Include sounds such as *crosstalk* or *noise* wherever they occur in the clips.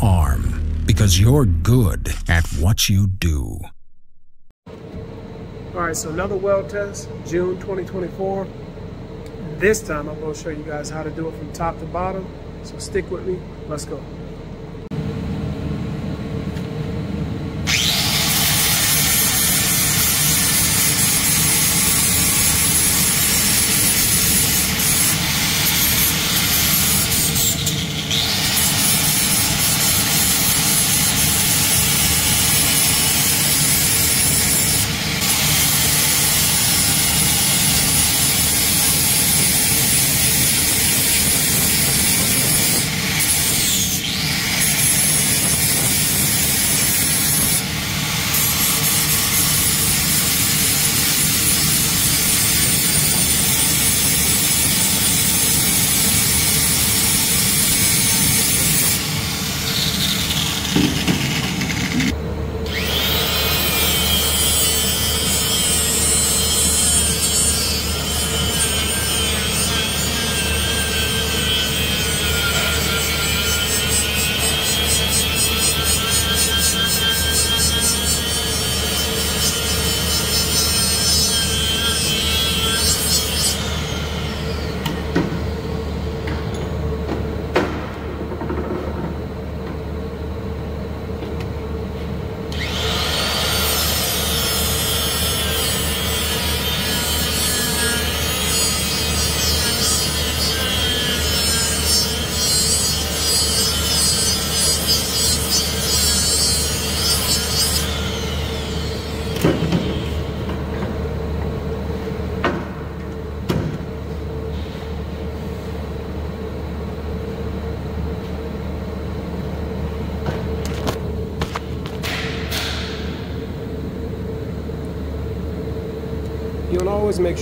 arm because you're good at what you do. All right, so another weld test, June 2024. This time I'm gonna show you guys how to do it from top to bottom. So stick with me, let's go.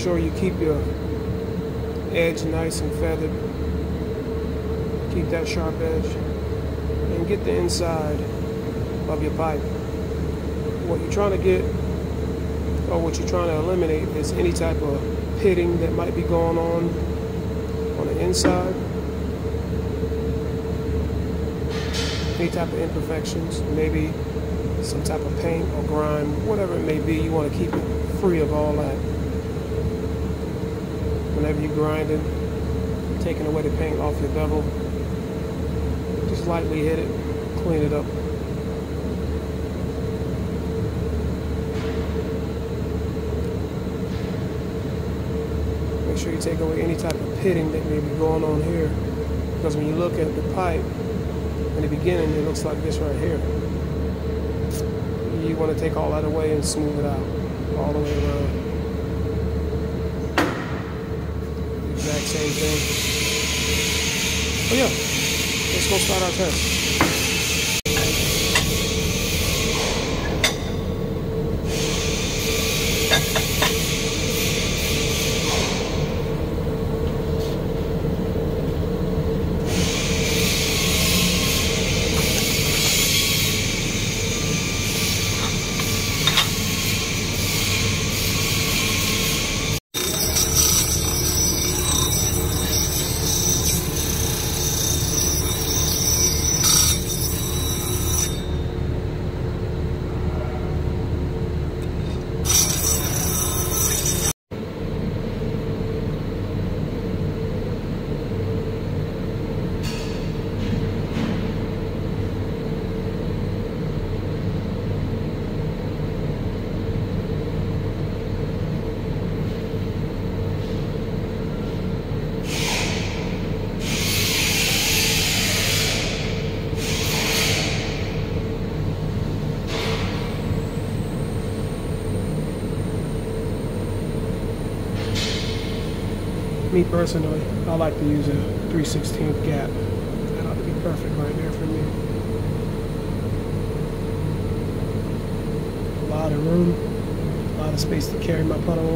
Sure you keep your edge nice and feathered. Keep that sharp edge. And get the inside of your pipe. What you're trying to get, or what you're trying to eliminate, is any type of pitting that might be going on on the inside. Any type of imperfections, maybe some type of paint or grime, whatever it may be, you want to keep it free of all that whenever you grind it, taking away the paint off your bevel. Just lightly hit it, clean it up. Make sure you take away any type of pitting that may be going on here. Because when you look at the pipe, in the beginning it looks like this right here. You want to take all that away and smooth it out all the way around. Exact same thing. Oh yeah, let's go start our test. Personally, I like to use a 3 16th gap. That ought to be perfect right there for me. A lot of room, a lot of space to carry my over.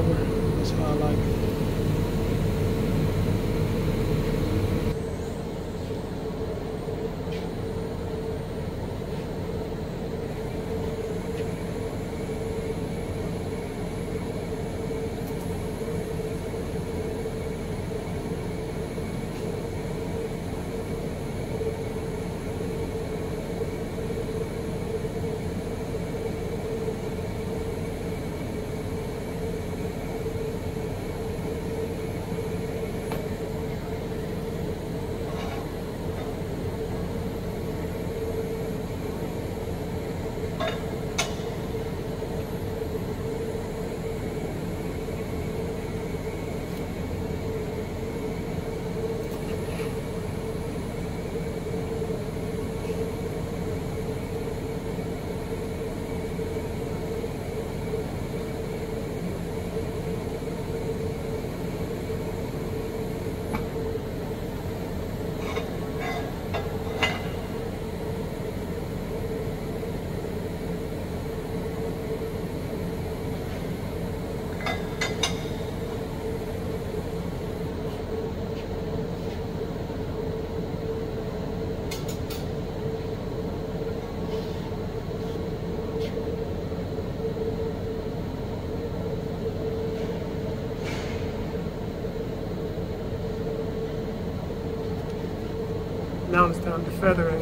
It's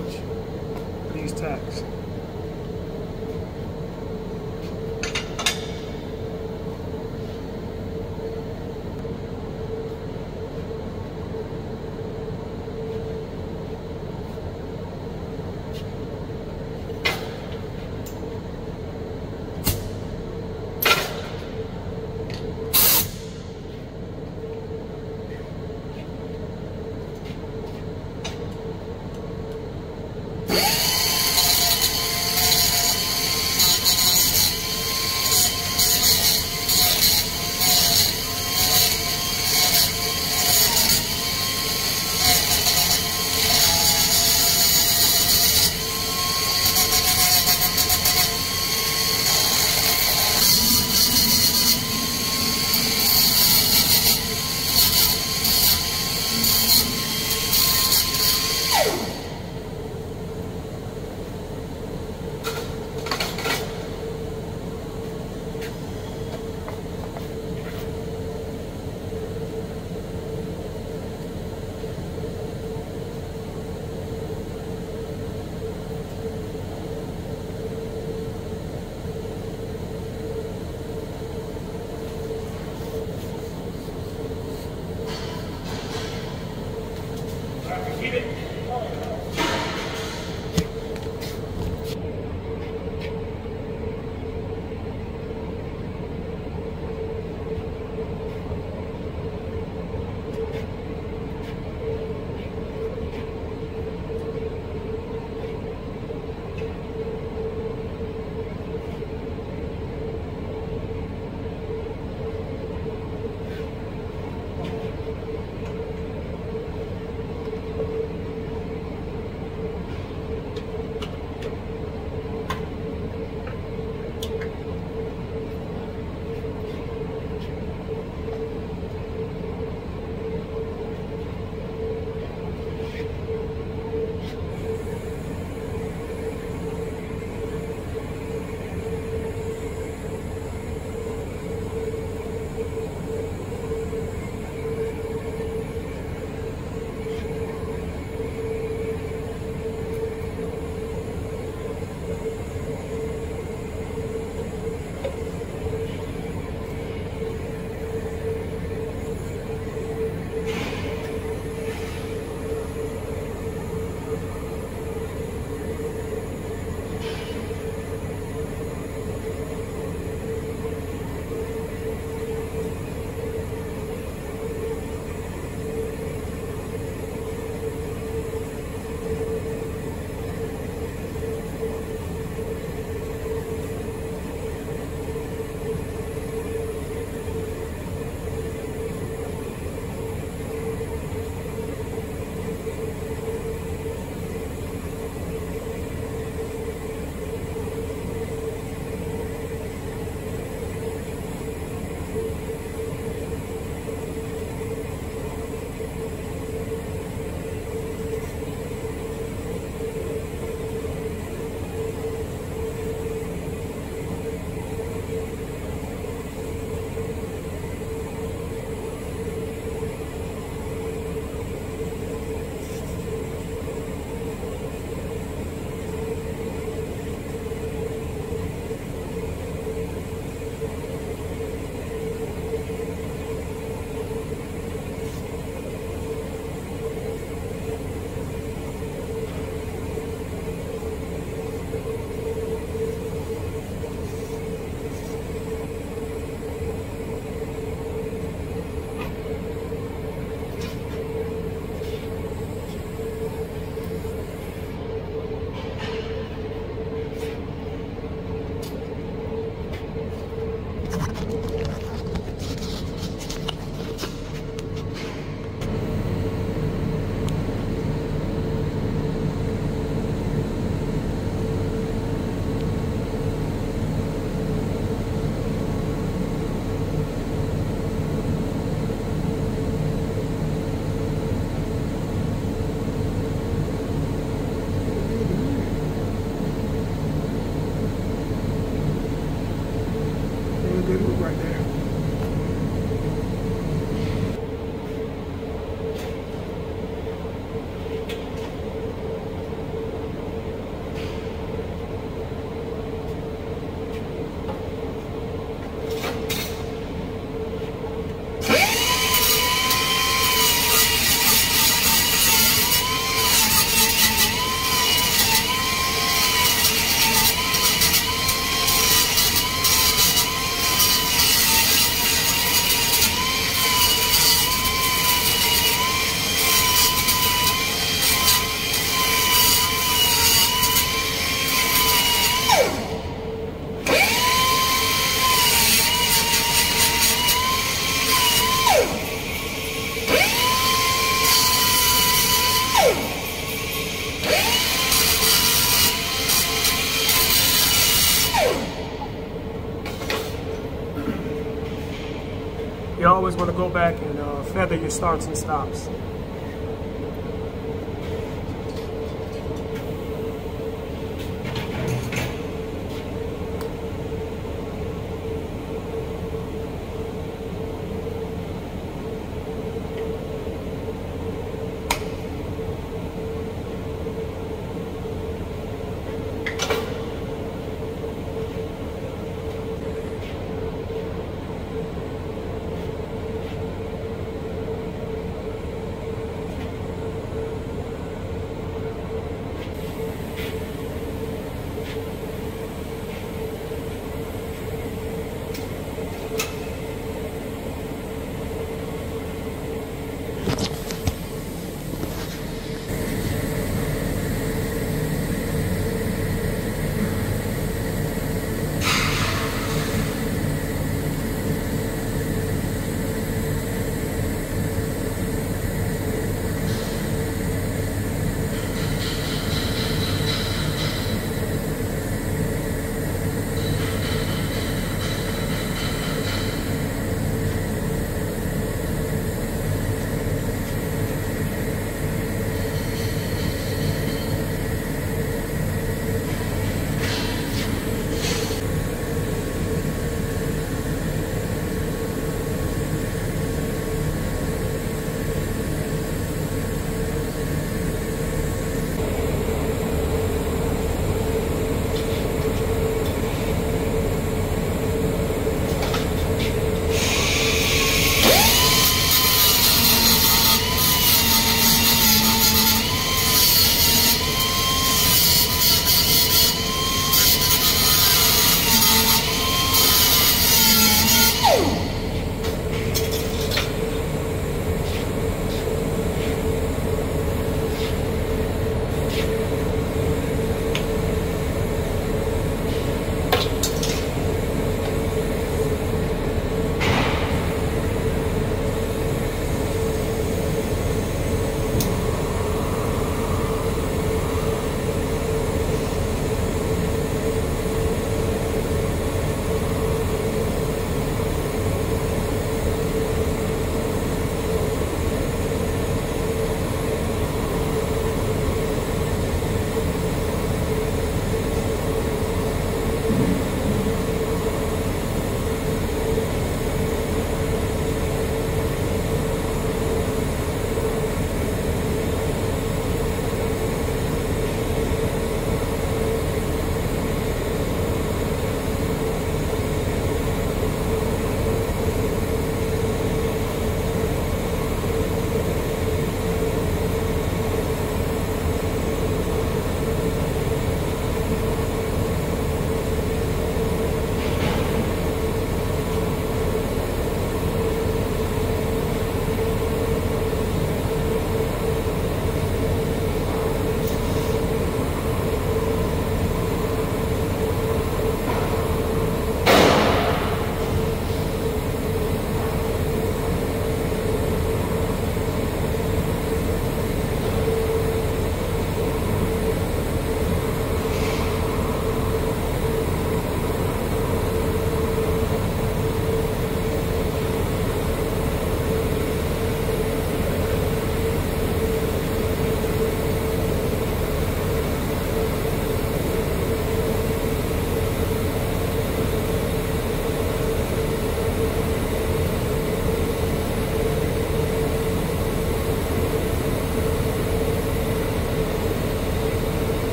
go back and uh, feather your starts and stops.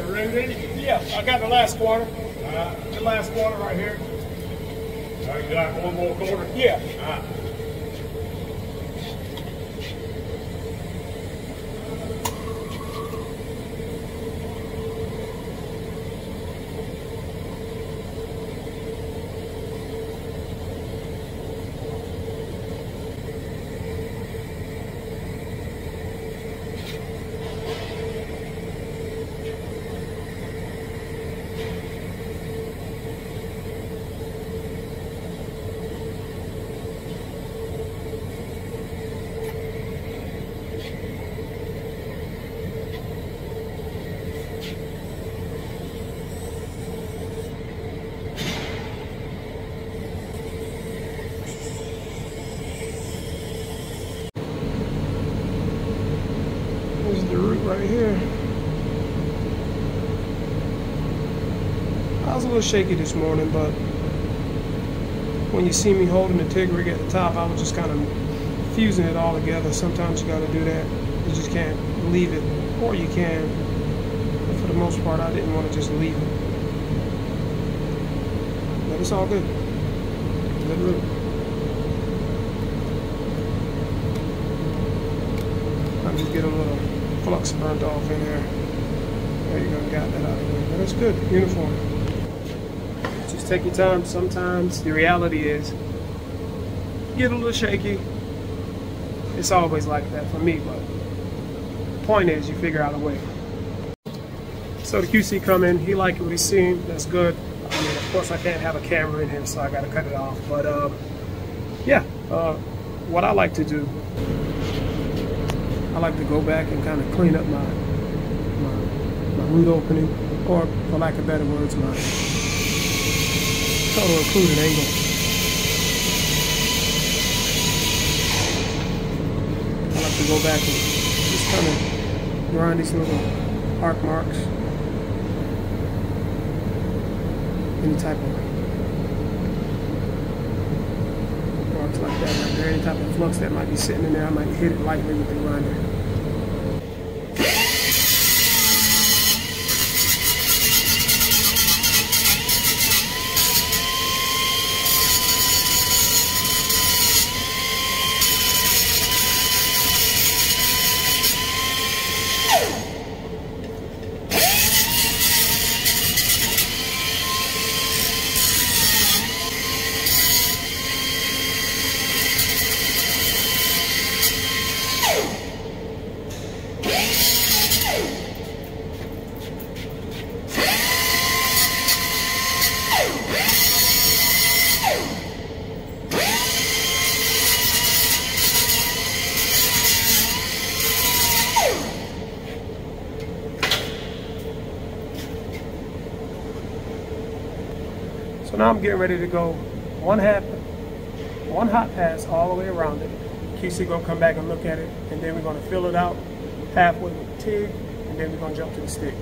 Get it. Yeah, I got the last quarter. Uh, The last quarter right here. I got one more quarter. Yeah. Uh, shaky this morning, but when you see me holding the TIG rig at the top, I was just kind of fusing it all together. Sometimes you got to do that. You just can't leave it, or you can. But for the most part, I didn't want to just leave it. But it's all good. Good root. I'm just getting a little flux burnt off in there. There you go, got that out of the. But it's good, uniform. Take your time. Sometimes the reality is, you get a little shaky. It's always like that for me, but the point is you figure out a way. So the QC come in, he liked what he seen, that's good. I mean, of course I can't have a camera in here, so I gotta cut it off. But um, yeah, uh, what I like to do I like to go back and kind of clean up my, my, my root opening, or for lack of better words, my total included angle. I like to go back and just kind of grind these little arc marks. Any type of marks like that right there, any type of flux that might be sitting in there, I might hit it lightly with the grinder. So now I'm getting ready to go one half, one hot pass all the way around it. QC gonna come back and look at it, and then we're gonna fill it out halfway with TIG, and then we're gonna jump to the stick.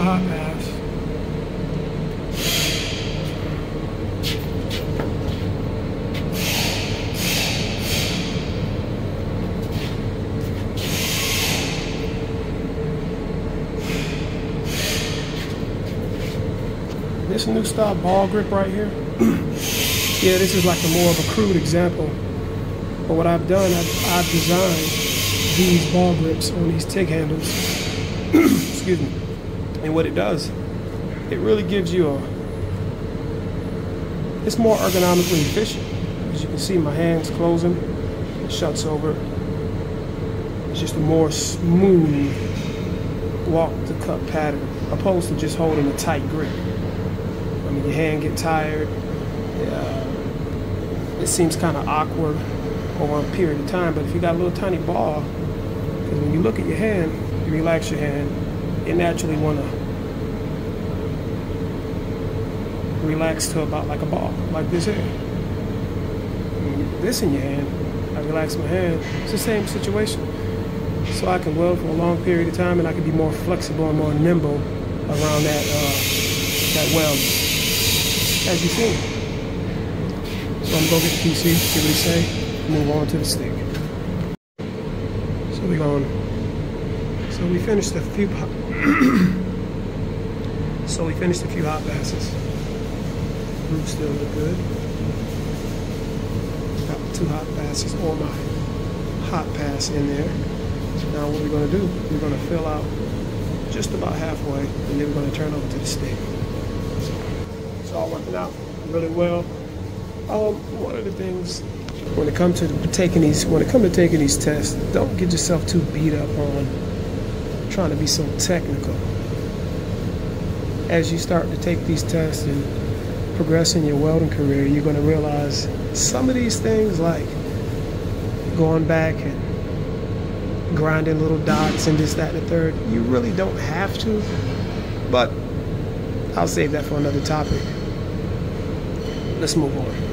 Hot. This new style ball grip right here. *clears throat* yeah, this is like a more of a crude example. But what I've done, I've, I've designed these ball grips on these TIG handles. *clears throat* Excuse me. And what it does, it really gives you a, it's more ergonomically efficient. As you can see, my hand's closing, it shuts over. It's just a more smooth walk to cut pattern, opposed to just holding a tight grip. I mean, your hand get tired. It seems kind of awkward over a period of time. But if you got a little tiny ball, because when you look at your hand, you relax your hand, you naturally want to relax to about like a ball, like this here. This in your hand, I relax my hand. It's the same situation. So I can weld for a long period of time, and I can be more flexible and more nimble around that uh, that weld, as you see. So I'm gonna go get the PC, see what he say, move on to the stick. So we're going. So we finished a few. *clears throat* so we finished a few hot passes. Root still look good. Got two hot passes or my hot pass in there. Now what we're going to do, we're going to fill out just about halfway, and then we're going to turn over to the stick. It's all working out really well. Um, one of the things when it comes to taking these, when it comes to taking these tests, don't get yourself too beat up on trying to be so technical. As you start to take these tests and progress in your welding career, you're going to realize some of these things, like going back and grinding little dots and this, that, and the third. You really don't have to, but I'll save that for another topic. Let's move on.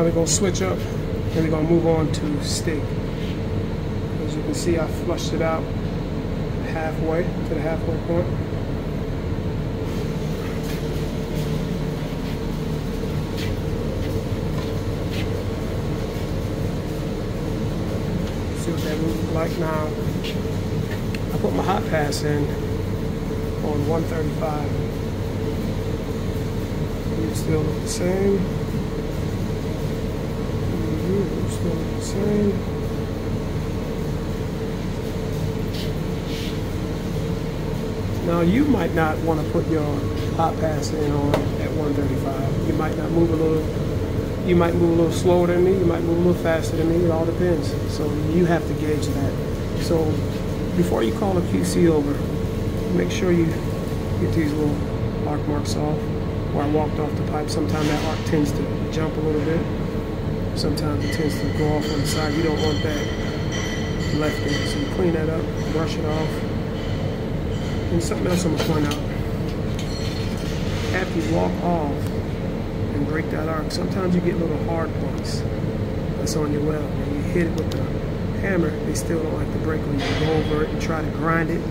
Now we're gonna switch up and we're gonna move on to stick. As you can see, I flushed it out halfway to the halfway point. See what that look like now. I put my hot pass in on 135. It still look the same. Now you might not want to put your hot pass in on at 135. You might not move a little. You might move a little slower than me. You might move a little faster than me. It all depends. So you have to gauge that. So before you call a QC over, make sure you get these little arc marks off. Where I walked off the pipe, sometimes that arc tends to jump a little bit. Sometimes it tends to go off on the side. You don't want that left there. So you clean that up, brush it off. And something else I'm gonna point out. After you walk off and break that arc, sometimes you get little hard points that's on your weld. When you hit it with the hammer, they still don't like to break. When you go over it and try to grind it,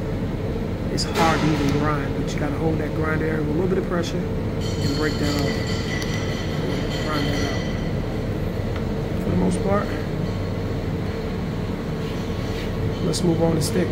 it's hard to even grind, but you gotta hold that grinder area with a little bit of pressure and break that off. Grind that most part, let's move on to stick.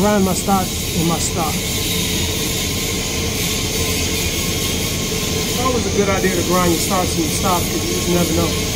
Grind my stock in my stock. It's always a good idea to grind your starts and your stops because you just never know.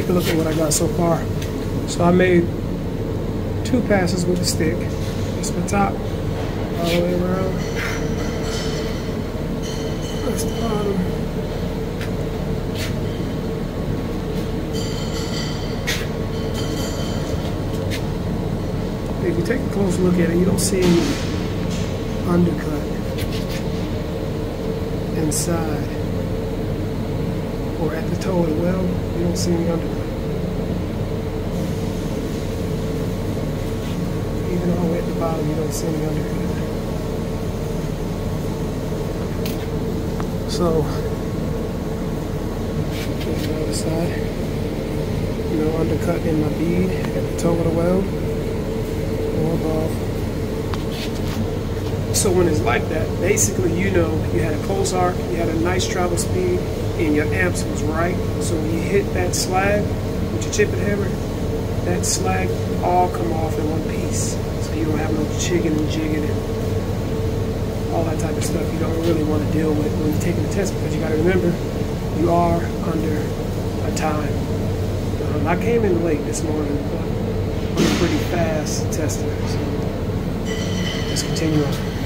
Take a look at what I got so far. So I made two passes with the stick. That's the top, all the way around. That's the bottom. If you take a close look at it, you don't see any undercut inside toe of the weld, you don't see any undercut. Even all the way at the bottom, you don't see any undercut. So, the other side, no undercut in my bead at the toe of the weld. So when it's like that, basically you know you had a close arc, you had a nice travel speed, and your amps was right. So when you hit that slag with your chipping hammer, that slag all come off in one piece. So you don't have no jigging and jigging and all that type of stuff you don't really want to deal with when you're taking the test because you got to remember you are under a time. Um, I came in late this morning, but I'm a pretty fast tester. So let's continue on.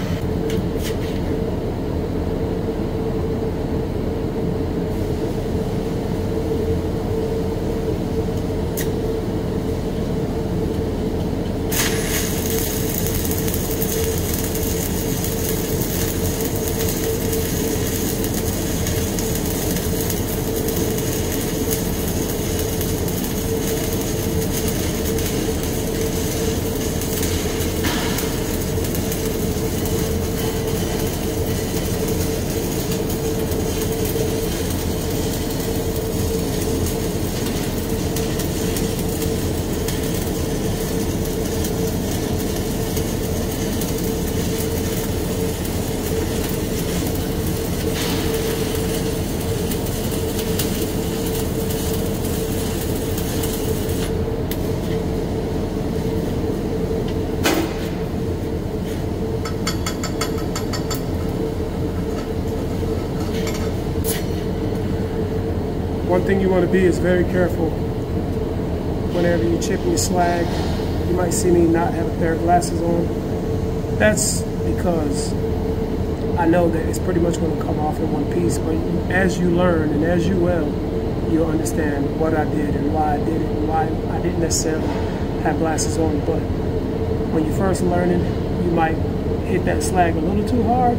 One thing you want to be is very careful whenever you chip chipping your slag. You might see me not have a pair of glasses on. That's because I know that it's pretty much going to come off in one piece, but as you learn and as you will, you'll understand what I did and why I did it and why I didn't necessarily have glasses on. But when you're first learning, you might hit that slag a little too hard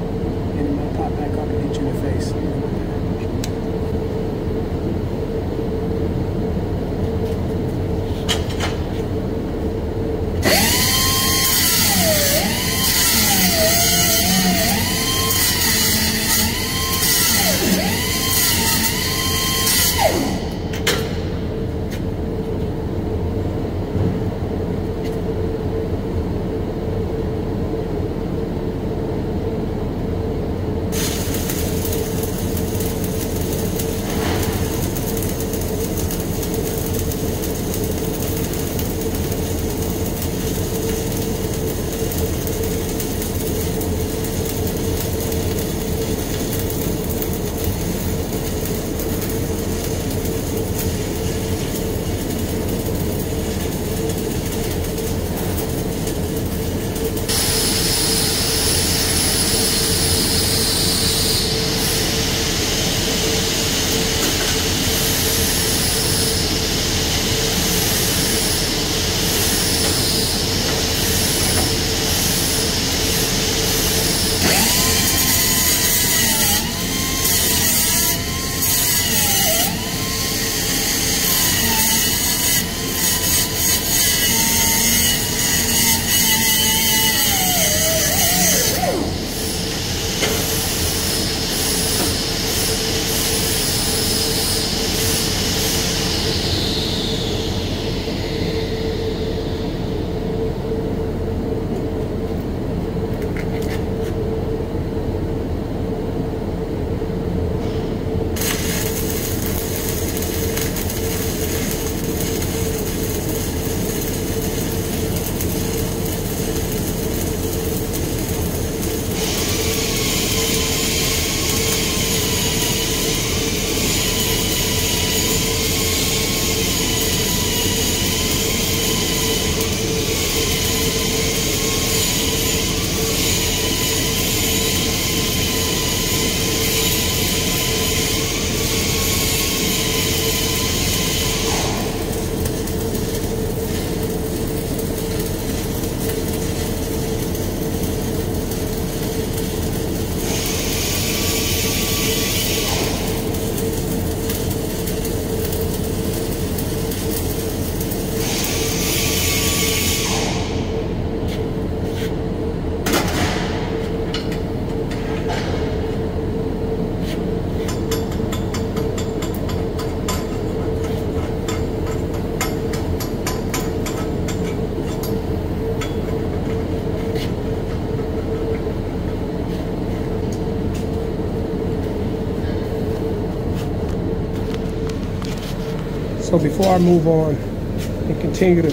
So before I move on and continue to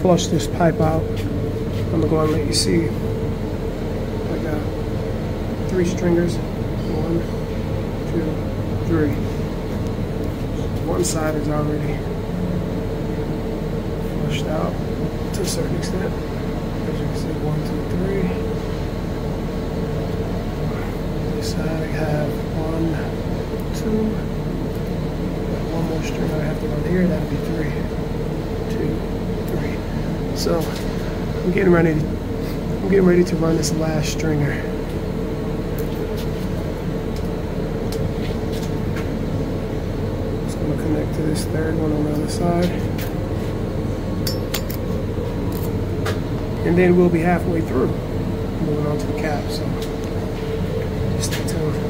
flush this pipe out, I'm gonna go and let you see. I got three stringers. One, two, three. One side is already flushed out to a certain extent. As you can see, one, two, three. This side I have one, two. Got one more string I have to run here. That'll be three, two, three. So I'm getting ready. To, I'm getting ready to run this last stringer. Just gonna connect to this third one on the other side. And then we'll be halfway through. Moving on to the cap, so just stay tuned.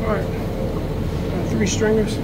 Alright. Got three stringers.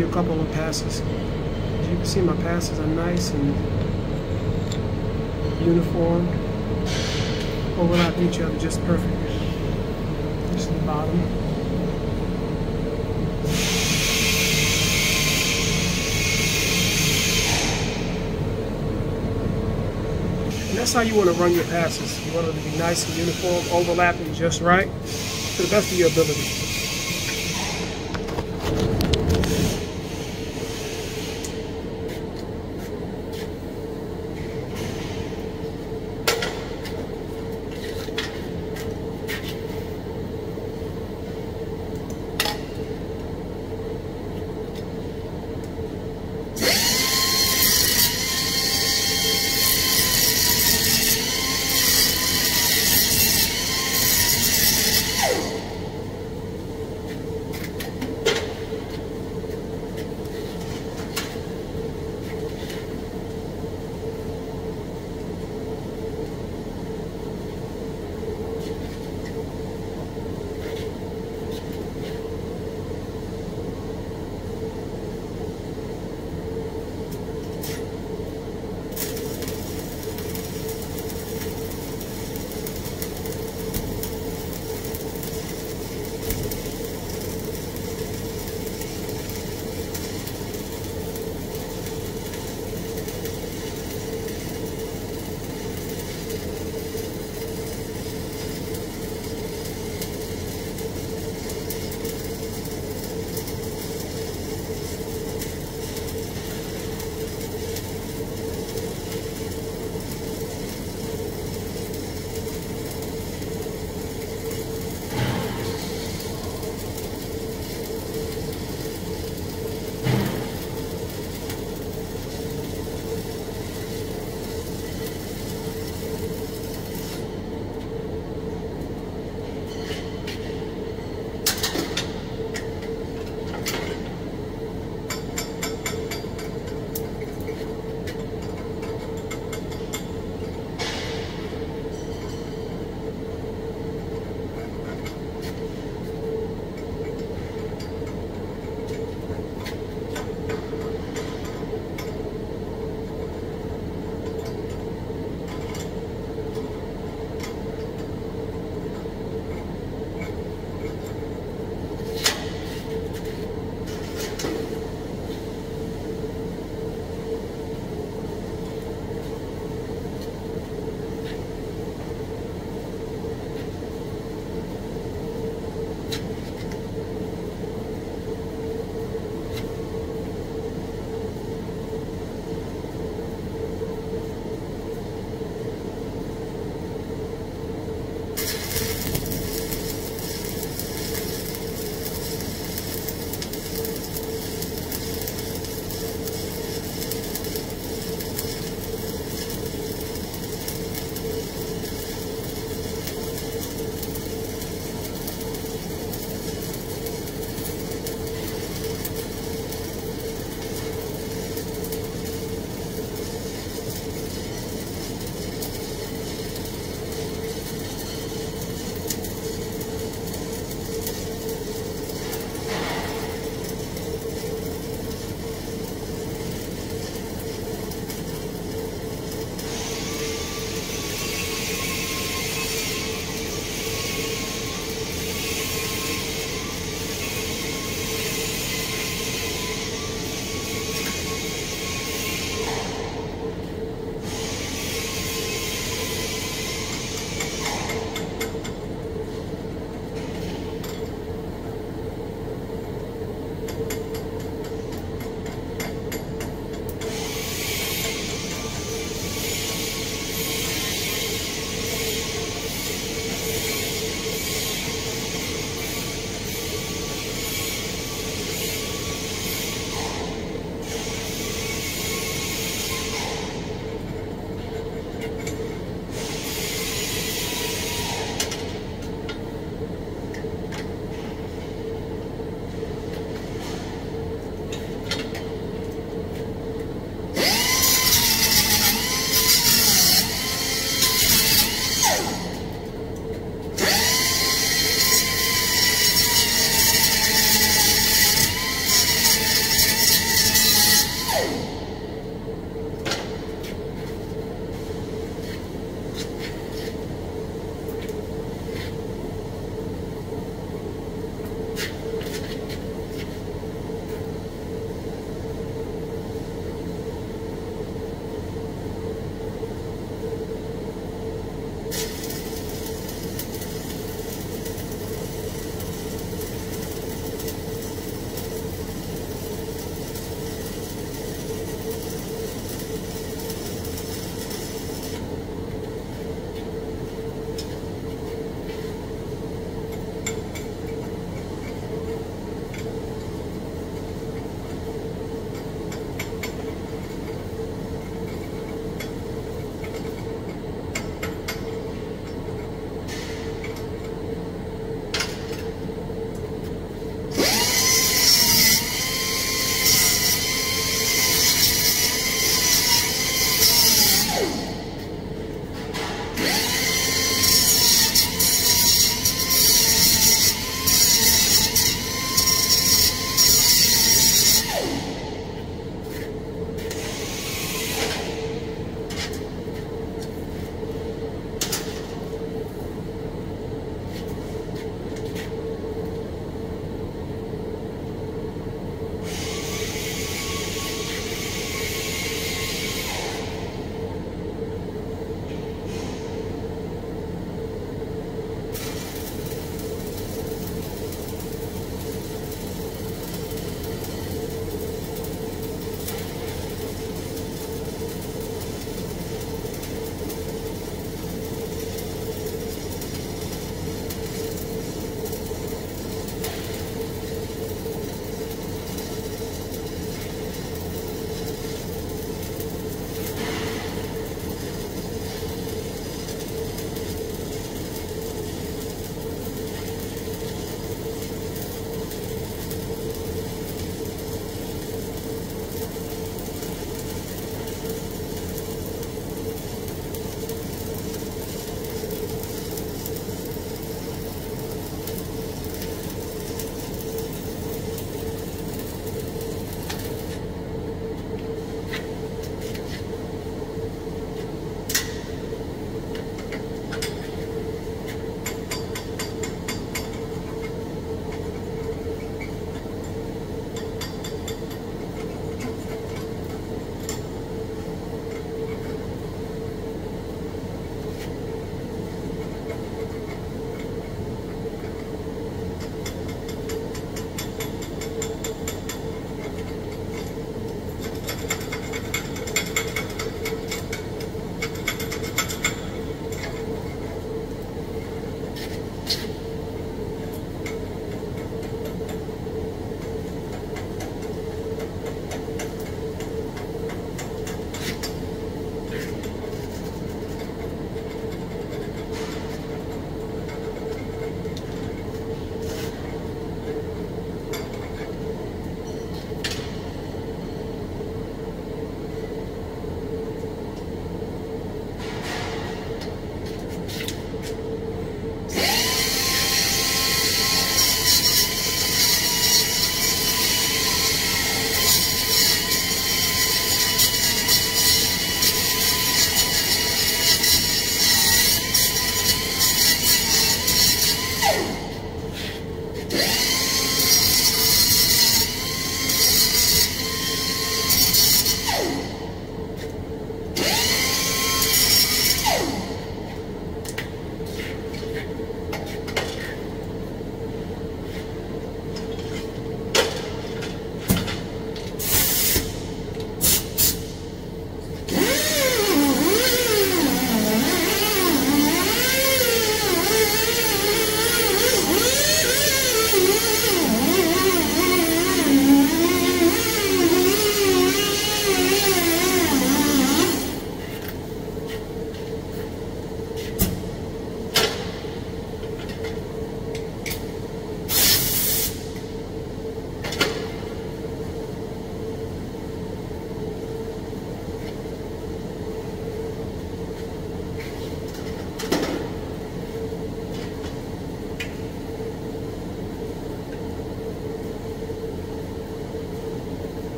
You a couple of passes. As you can see, my passes are nice and uniform, overlap each other just perfect. Is the bottom. And that's how you want to run your passes. You want them to be nice and uniform, overlapping just right, to the best of your ability.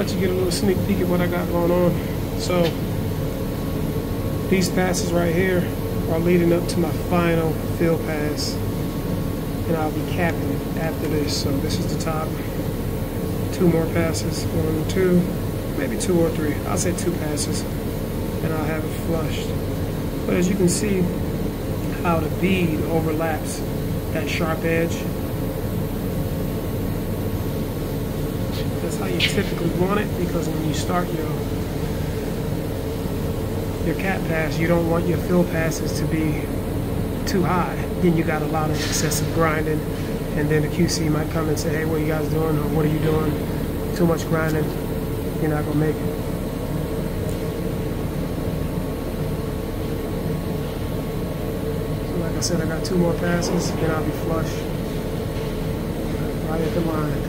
Let you get a little sneak peek at what I got going on. So these passes right here are leading up to my final fill pass. And I'll be capping it after this. So this is the top. Two more passes. One, two, maybe two or three. I'll say two passes. And I'll have it flushed. But as you can see how the bead overlaps that sharp edge That's how you typically want it because when you start your your cap pass, you don't want your fill passes to be too high. Then you got a lot of excessive grinding, and then the QC might come and say, "Hey, what are you guys doing? Or what are you doing? Too much grinding. You're not gonna make it." So, like I said, I got two more passes, and I'll be flush right at the line.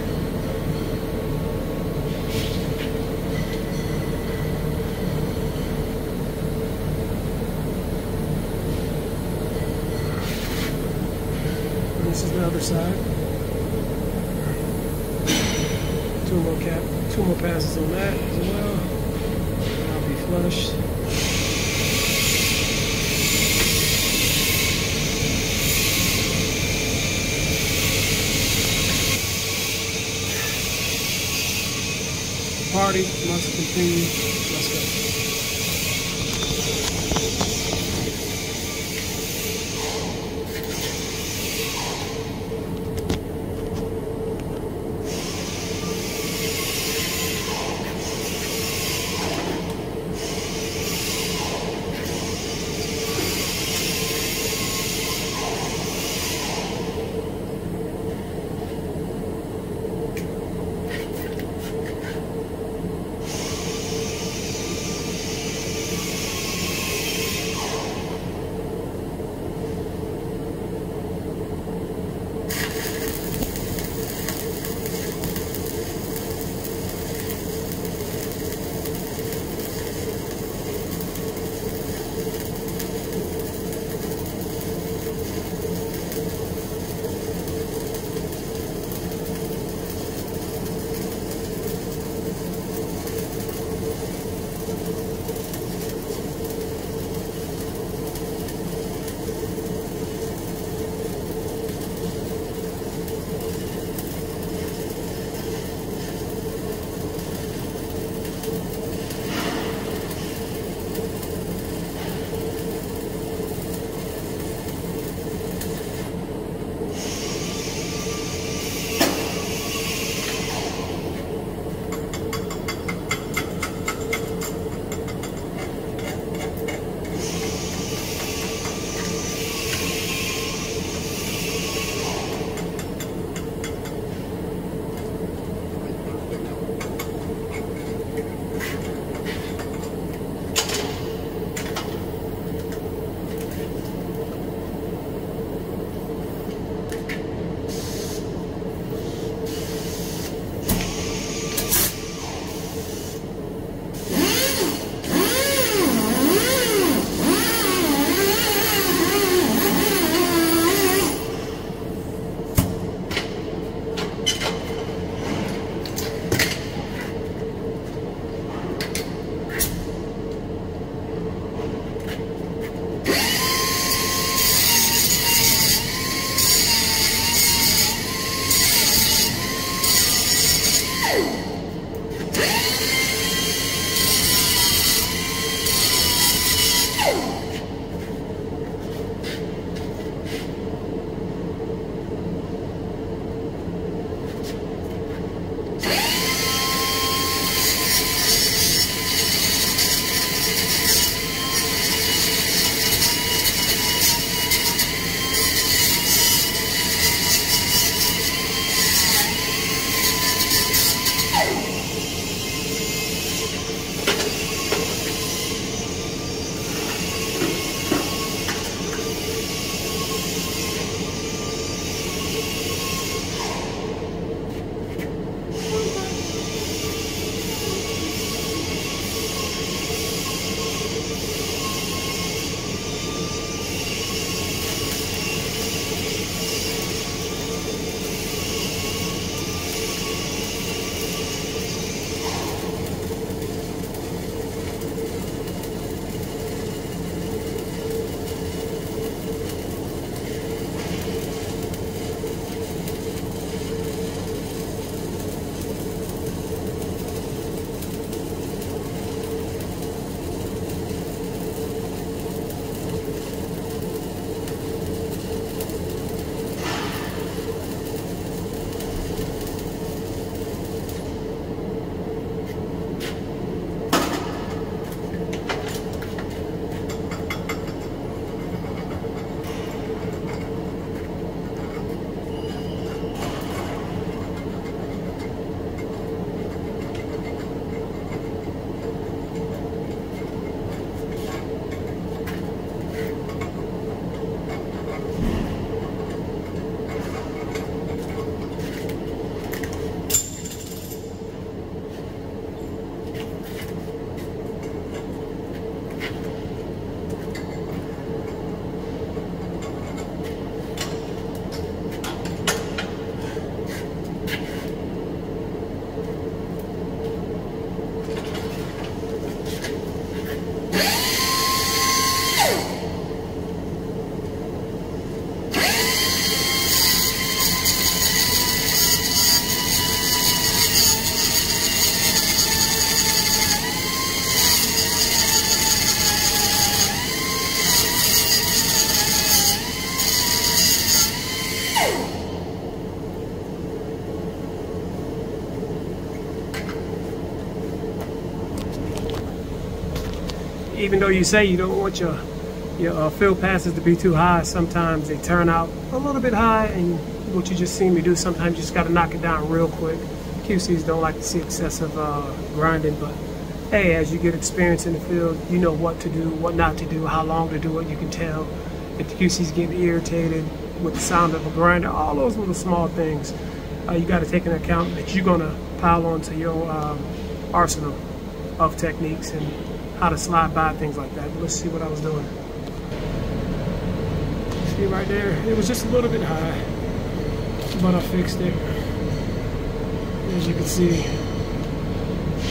This is the other side. Two more cap, two more passes on that as well. I'll be flushed. Party must continue. Let's go. Even though you say you don't want your your uh, fill passes to be too high, sometimes they turn out a little bit high, and what you just seen me do, sometimes you just got to knock it down real quick. QCs don't like to see excessive uh, grinding, but hey, as you get experience in the field, you know what to do, what not to do, how long to do it. You can tell if the QC's getting irritated with the sound of a grinder, all those little small things. Uh, you got to take into account that you're going to pile onto your um, arsenal of techniques and how to slide by things like that. But let's see what I was doing. See right there, it was just a little bit high, but I fixed it. As you can see,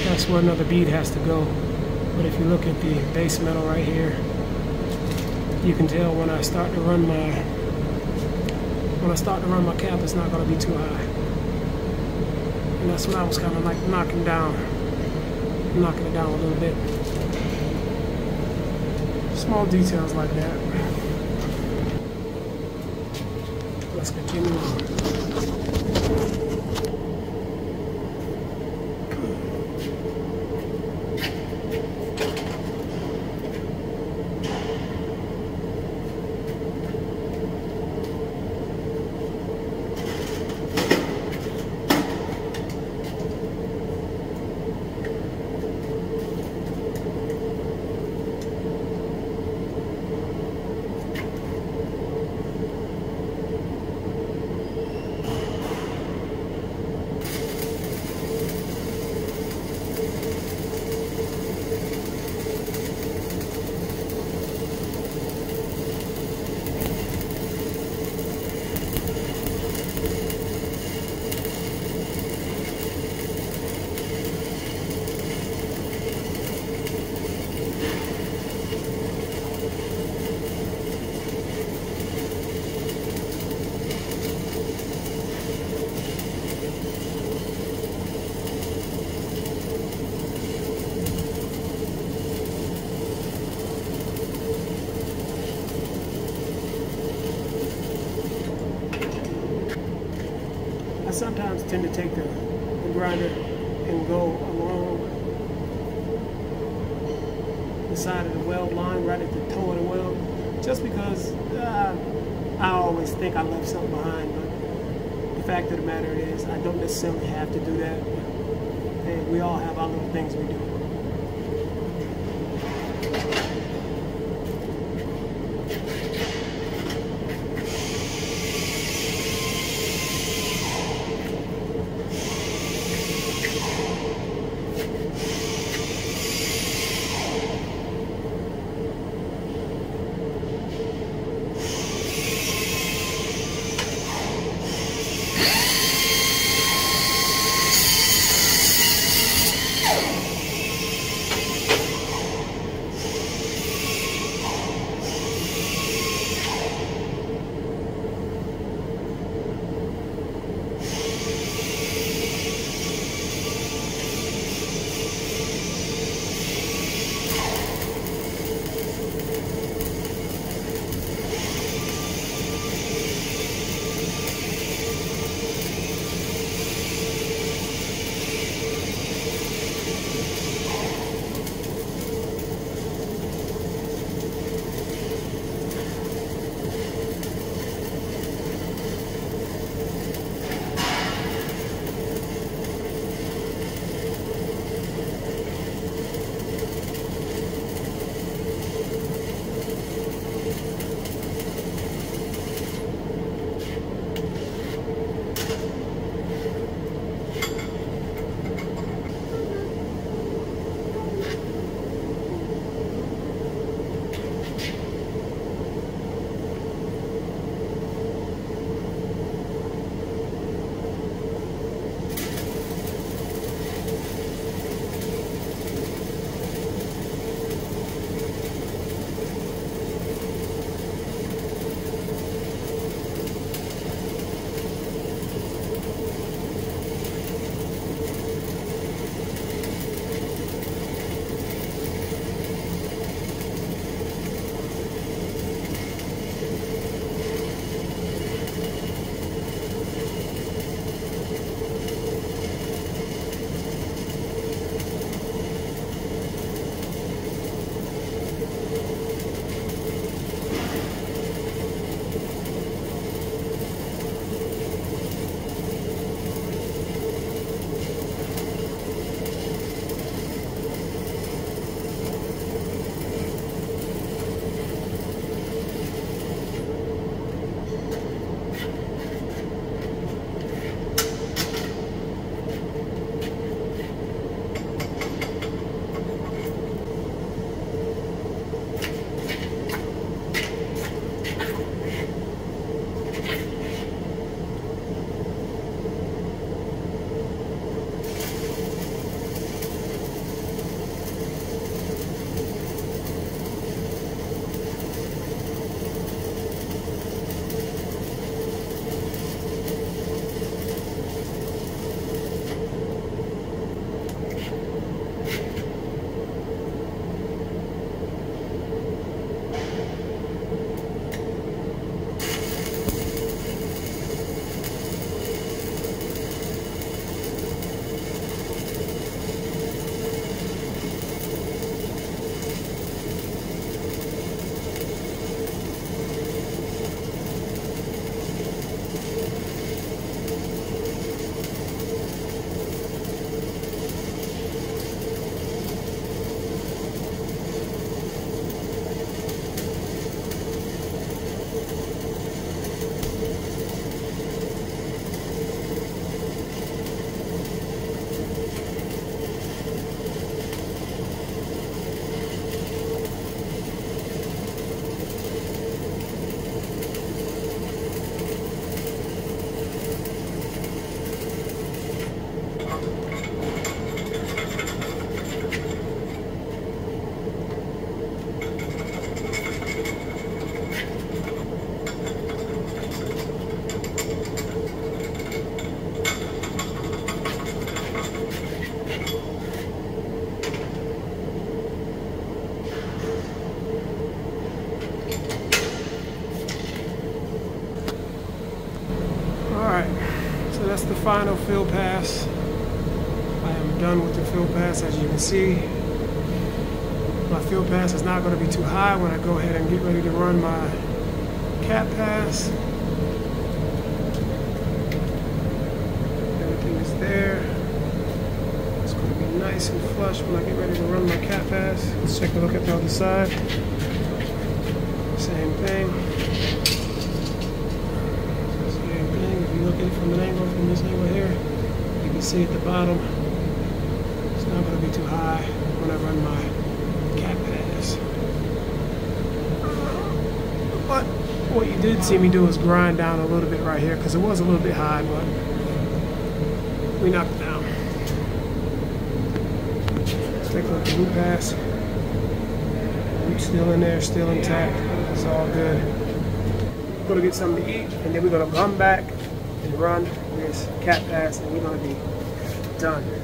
that's where another bead has to go. But if you look at the base metal right here, you can tell when I start to run my when I start to run my cap, it's not going to be too high. And that's what I was kind of like knocking down, knocking it down a little bit small details like that. Let's continue on. Sometimes tend to take the, the grinder and go along the side of the weld line, right at the toe of the weld, just because uh, I always think I left something behind. But the fact of the matter is, I don't necessarily have to do that. Hey, we all have our little things we do. Pass as you can see. My fill pass is not going to be too high when I go ahead and get ready to run my cap pass. Everything is there. It's going to be nice and flush when I get ready to run my cap pass. Let's take a look at the other side. Same thing. Same thing. If you look at it from an angle, from this angle here, you can see at the bottom, going to be too high when I run my cap pass. But what you did see me do is grind down a little bit right here because it was a little bit high, but we knocked it down. Let's take a look at the root pass. Root's still in there, still intact. It's all good. Gonna get something to eat, and then we're gonna come back and run this cap pass and we're going to be done.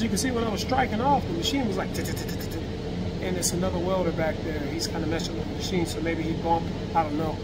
As you can see when I was striking off, the machine was like, and it's another welder back there. He's kind of messing with the machine, so maybe he bumped. I don't know.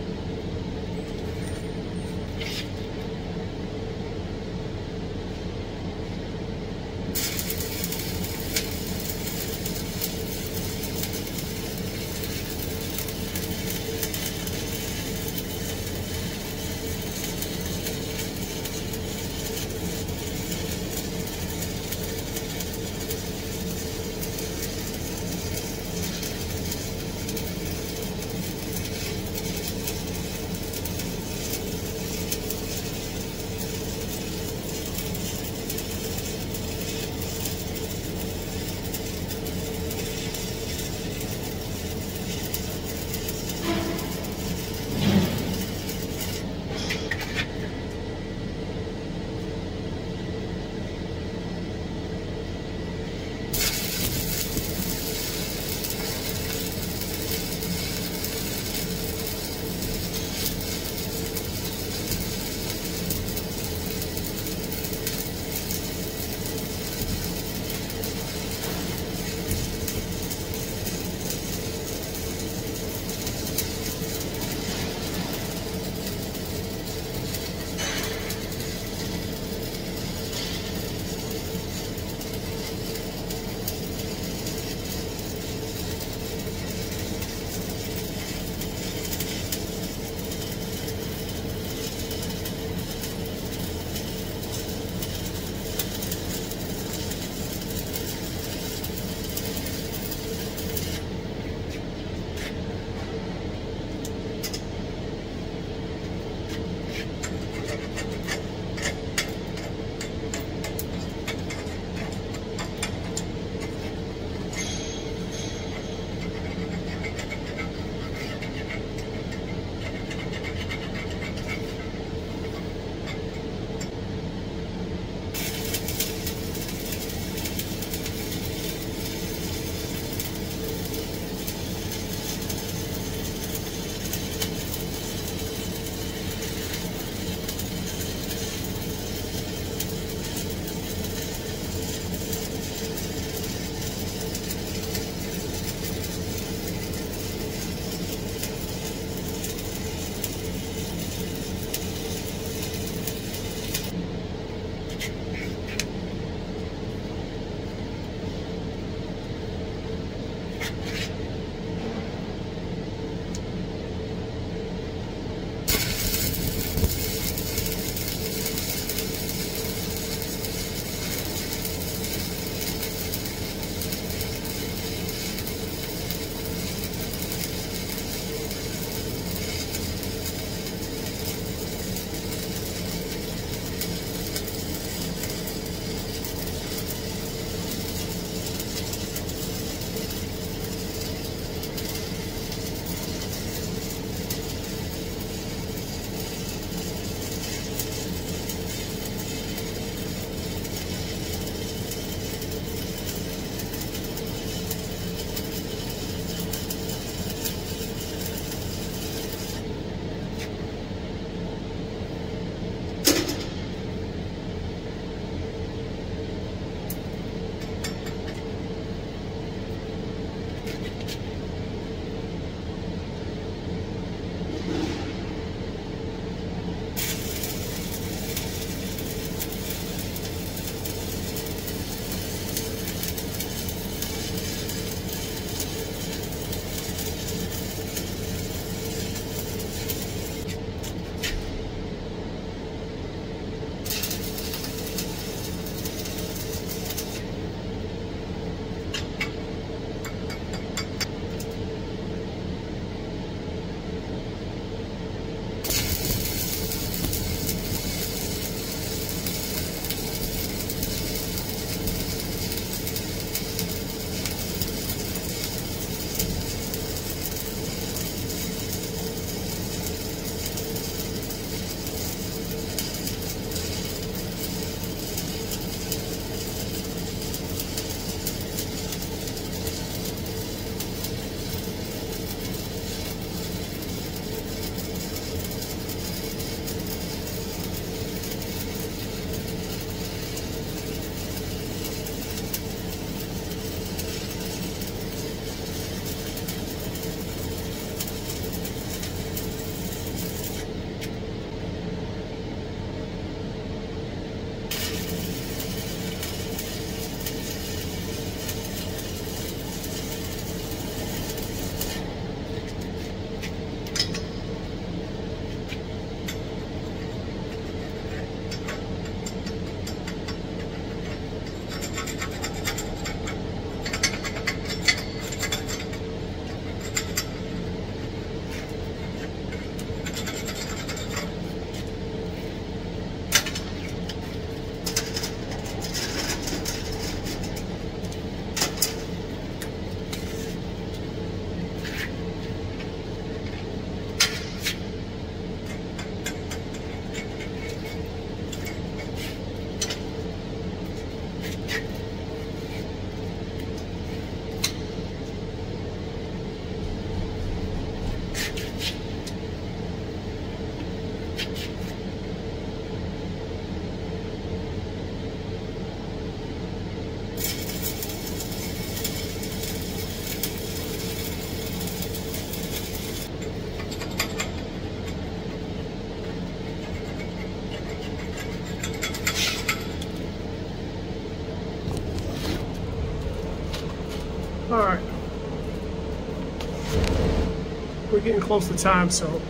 Getting close to time, so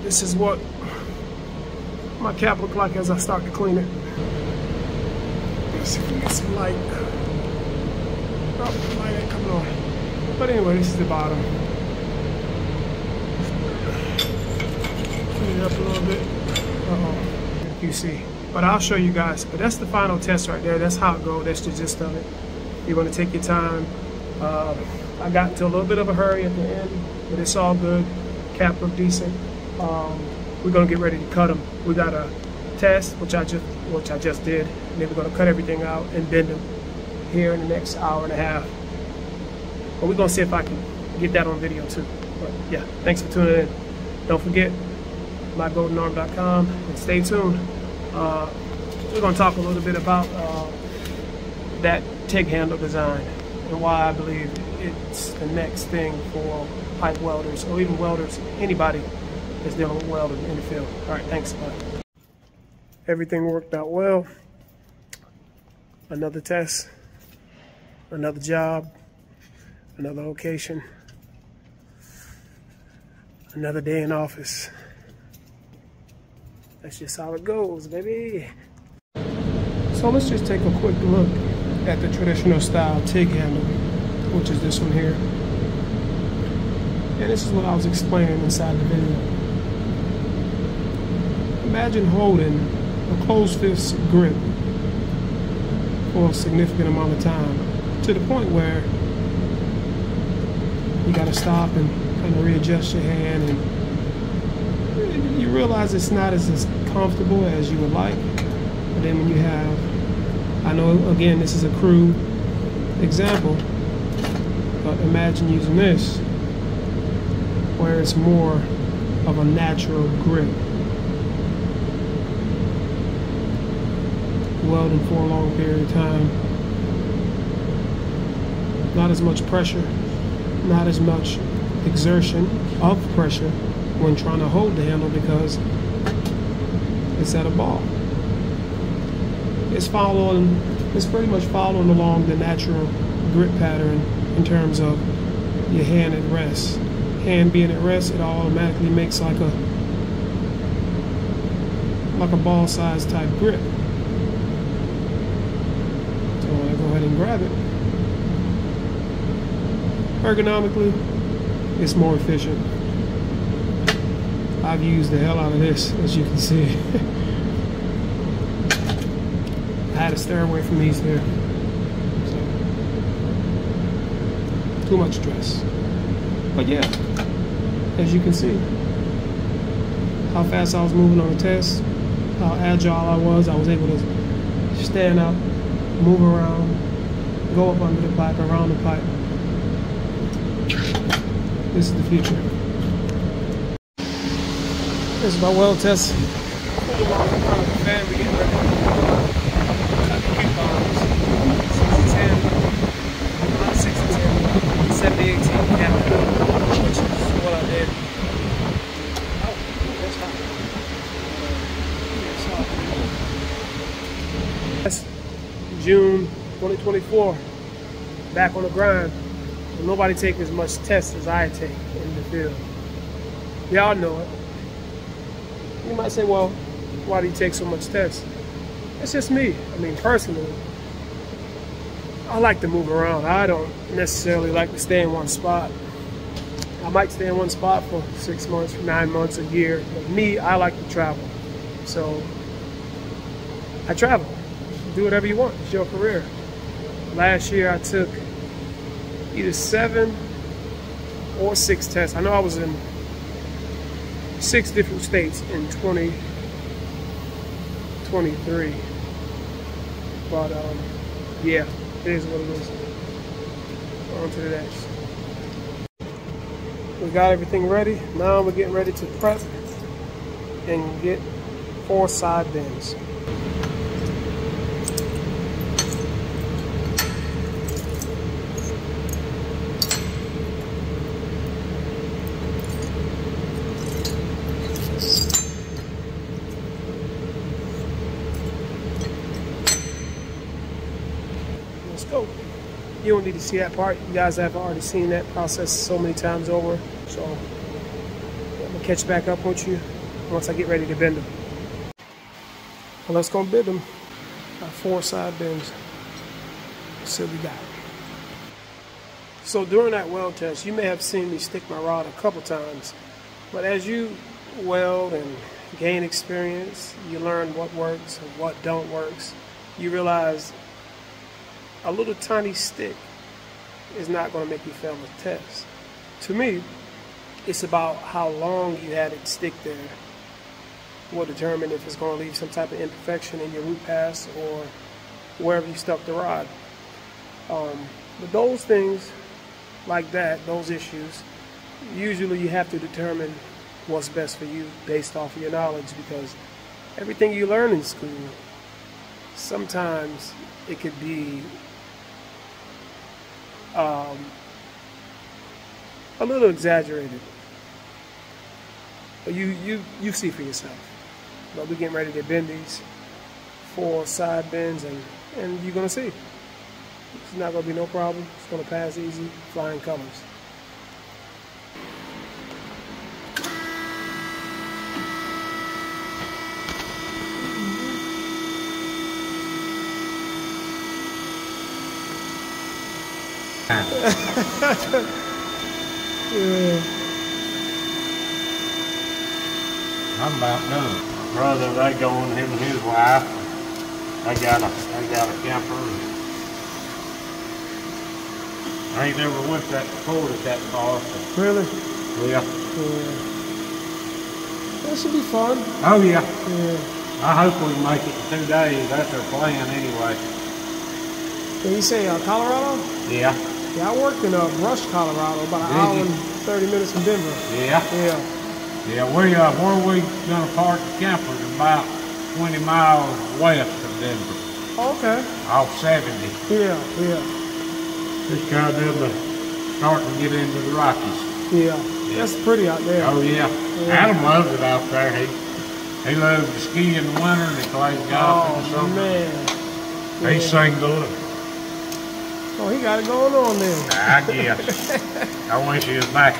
this is what my cap look like as I start to clean it. Let's see if we get some light. Oh, light ain't coming on. But anyway, this is the bottom. Clean it up a little bit. Uh-oh. You see. But I'll show you guys. But that's the final test right there. That's how it goes. That's the gist of it. You want to take your time. Uh, I got into a little bit of a hurry at the end, but it's all good. Cap look decent. Um, we're gonna get ready to cut them. We got a test, which I just which I just did, and then we're gonna cut everything out and bend them here in the next hour and a half. But we're gonna see if I can get that on video too. But yeah, thanks for tuning in. Don't forget mygoldenarm.com and stay tuned. Uh, we're gonna talk a little bit about uh, that TIG handle design and why I believe it's the next thing for pipe welders or even welders, anybody that's dealing with welding in the field. All right, thanks. Bye. Everything worked out well. Another test, another job, another location, another day in office. That's just how it goes, baby. So let's just take a quick look at the traditional style TIG handle, which is this one here. And this is what I was explaining inside the video. Imagine holding a closed fist grip for a significant amount of time to the point where you got to stop and kind of readjust your hand and you realize it's not as, as comfortable as you would like. But then when you have, I know again this is a crude example, but imagine using this where it's more of a natural grip. Welding for a long period of time. Not as much pressure, not as much exertion of pressure when trying to hold the handle because it's at a ball. It's following, it's pretty much following along the natural grip pattern in terms of your hand at rest. Hand being at rest, it automatically makes like a like a ball size type grip. So I go ahead and grab it, ergonomically, it's more efficient. I've used the hell out of this, as you can see. *laughs* I had to stay away from these here. So, too much stress. But yeah, as you can see, how fast I was moving on the test, how agile I was. I was able to stand up, move around, go up under the pipe, around the pipe. This is the future. This is my weld test. 6 to 10. Not 6 to 10. 70 18 cap. Which is what I did. Oh, that's hot. That's June 2024. Back on the grind. Nobody take as much tests as I take in the field. Y'all know it. You might say, well, why do you take so much tests? It's just me. I mean, personally, I like to move around. I don't necessarily like to stay in one spot. I might stay in one spot for six months, nine months, a year. But me, I like to travel. So I travel. Do whatever you want. It's your career. Last year I took either seven or six tests. I know I was in six different states in 2023. But um, yeah, it is what it is. On to the next. We got everything ready. Now we're getting ready to prep and get four side bends. Let's go. you don't need to see that part. You guys have already seen that process so many times over. So I'm gonna catch back up with you once I get ready to bend them. Well, let's go bend them. Our four side bends. What we got. So during that weld test, you may have seen me stick my rod a couple times, but as you weld and gain experience, you learn what works and what don't works. You realize a little tiny stick is not going to make you fail the test. To me, it's about how long you had it stick there will determine if it's going to leave some type of imperfection in your root pass or wherever you stuck the rod. Um, but those things like that, those issues, usually you have to determine what's best for you based off of your knowledge because everything you learn in school, sometimes it could be um, a little exaggerated. But you, you, you see for yourself. But we're getting ready to bend these four side bends and, and you're gonna see. It's not gonna be no problem. It's gonna pass easy, flying colors. Yeah. I'm about done. Brother, they going, him and his wife. They got a, they got a camper. I ain't never went that before at that far. so, Really? Yeah. Yeah. That should be fun. Oh, yeah. Yeah. I hope we make it in two days. That's our plan anyway. Can you say uh, Colorado? Yeah. Yeah, I worked in uh, Rush, Colorado, about an hour and 30 minutes from Denver. Yeah. Yeah. Yeah, we, uh, where we gonna park the camper is about twenty miles west of Denver, Okay. off seventy. Yeah, yeah, Just kind of the, starting to get into the Rockies. yeah. That's pretty out there. Oh, yeah. Adam loves it out there. He, he loves to ski in the winter and he plays golf in the Oh, summer. man. He's Yeah. single. Oh, he got it going on then. I guess. I wish he was back.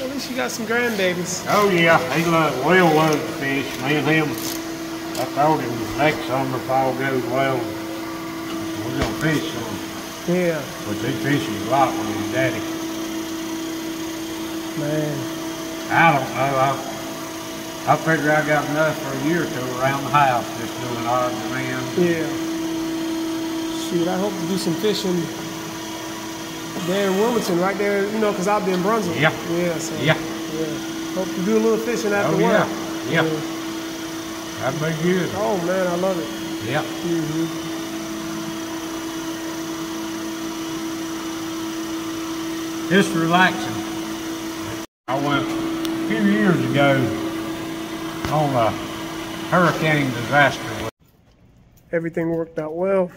At least you got some grandbabies. Oh, yeah. He loves, Will loves to fish. Me and him, I told him next summer if all goes well, we're gonna fish some. Yeah, But he fishes a lot with his daddy. man. I don't know. I, I figure I got enough for a year or two around the house just doing odds and ends. Yeah. Shoot, I hope to do some fishing there in Wilmington, right there, you know, because I'll be in Brunswick. Yeah. Yeah, so. Yeah. Yeah. Hope to do a little fishing after Oh, work. yeah. Yeah. That'd be good. Oh, man, I love it. Yeah. hmm Just relaxing. I went a few years ago on a hurricane disaster. Everything worked out well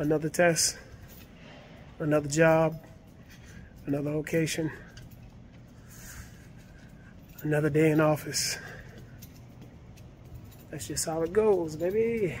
another test, another job, another location, another day in office. That's just how it goes, baby.